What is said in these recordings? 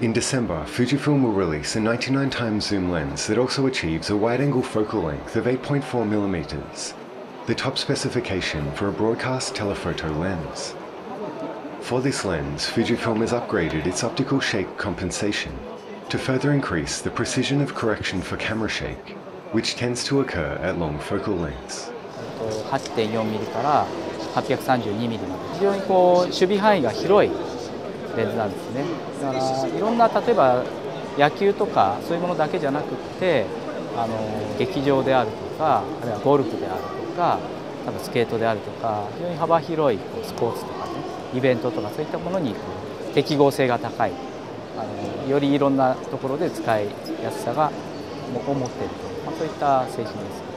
In December, Fujifilm will release a 99x zoom lens that also achieves a wide-angle focal length of 8.4mm, the top specification for a broadcast telephoto lens. For this lens, Fujifilm has upgraded its optical shake compensation to further increase the precision of correction for camera shake, which tends to occur at long focal lengths. 8.4ミリから832ミリまで非常にこう守備範囲が広い レンズなんですね。だからいろんな例えば野球とかそういうものだけじゃなくってあの劇場であるとかあるいはゴルフであるとか多分スケートであるとか非常に幅広いこうスポーツとかねイベントとかそういったものに適合性が高いあのよりいろんなところで使いやすさがを持っていると、まあ、そういった製品です。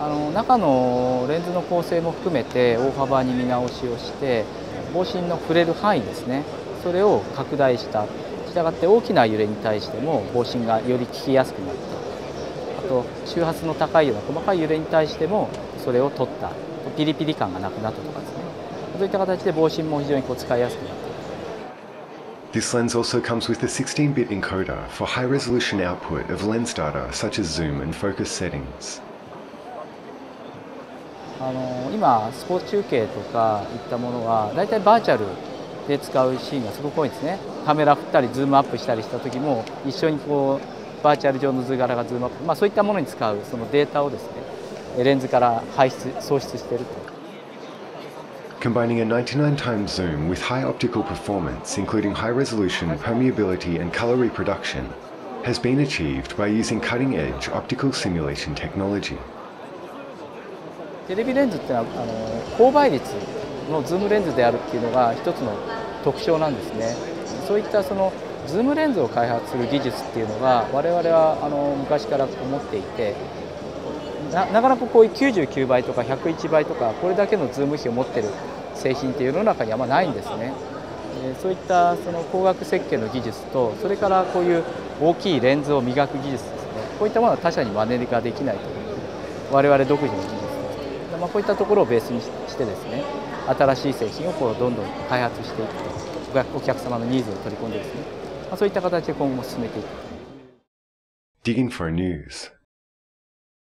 あの中のレンズの構成も含めて大幅に見直しをして防振の触れる範囲ですね。それを拡大した。したがって大きな揺れに対しても防振がより効きやすくなった。あと周波数の高いような細かい揺れに対してもそれを取った。ピリピリ感がなくなったとかですね。そういった形で防振も非常にこう使いやすくなった。This lens also comes with a 16-bit encoder for high-resolution output of lens data such as zoom and focus settings. あの今スポーツ中継とかいったものは大体バーチャルで使うシーンがすごく多いんですねカメラ振ったりズームアップしたりした時も一緒にこうバーチャル上の図柄がズームアップ、まあ、そういったものに使うそのデータをですねレンズから排出送出していると。Combining a 99 times zoom with high optical performance, including high resolution, permeability, and color reproduction, has been achieved by using cutting edge optical simulation technology. テレビレンズっていうのはあの高倍率のズームレンズであるっていうのが一つの特徴なんですね。そういったそのズームレンズを開発する技術っていうのが我々はあの昔から持っていてなかなかこういう99倍とか101倍とかこれだけのズーム比を持ってる製品って世の中にあんまないんですね。そういったその光学設計の技術とそれからこういう大きいレンズを磨く技術ですね。こういったものは他社に真似ができないと思う我々独自の技術。まあ、こういったところをベースにしてですね新しい製品をこうどんどん開発していくとお客様のニーズを取り込んでですね、まあ、そういった形で今後も進めていく。d i g i n for news